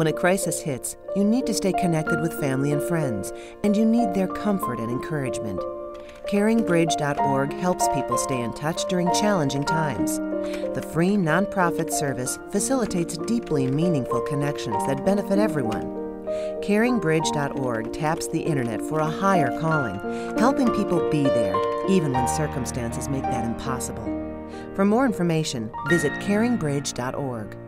When a crisis hits, you need to stay connected with family and friends, and you need their comfort and encouragement. CaringBridge.org helps people stay in touch during challenging times. The free nonprofit service facilitates deeply meaningful connections that benefit everyone. CaringBridge.org taps the internet for a higher calling, helping people be there even when circumstances make that impossible. For more information, visit CaringBridge.org.